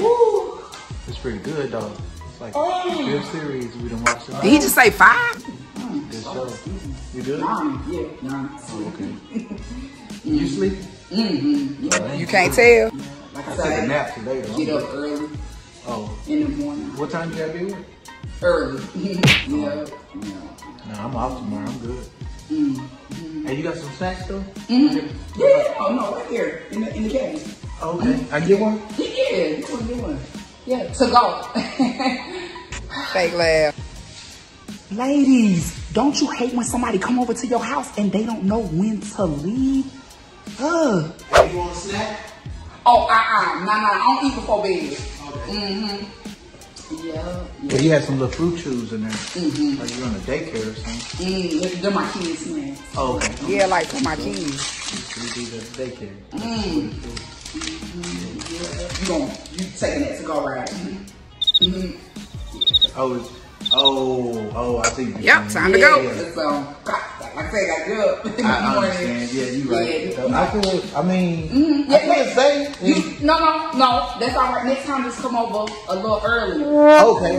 Woo. It's pretty good though. It's like Oh. fifth series we done watched. Did he just say five? Good show. You good? Nine, yeah, nine. Oh, okay. You sleep? Mm-hmm. Yeah. You can't tell. Like I I took a said, nap today though. get up early Oh. in the morning. What time you gotta be work? Early. yeah. yeah. Nah, I'm off tomorrow. I'm good. Mm-hmm. Hey, you got some snacks though? Mm-hmm. Yeah. Oh no, right here in the in the case. Okay. I get one? Yeah, you want to one? Yeah, to go. Fake laugh. Ladies, don't you hate when somebody come over to your house and they don't know when to leave? Ugh. You want a snack? oh, uh, uh, nah, nah, I don't eat before bed. Mm-hmm. Yeah. Yeah, he had some little fruit chews in there. Mm-hmm. Like you're on a daycare or something. Mm, they're my kids' snacks. Oh, okay. Yeah, like for my kids. We do the daycare. Mm. Yeah. You gon' you taking that to go right? Mm-hmm. Oh, oh, oh, I see. Yep, saying. time to go. Yeah, so, like I said, I get up in the I, I morning. understand. Yeah, you right. Yeah, I could. I mean, Mhm, I yeah, could say. You, no, no, no. That's all right. Next time, just come over a little early. Okay.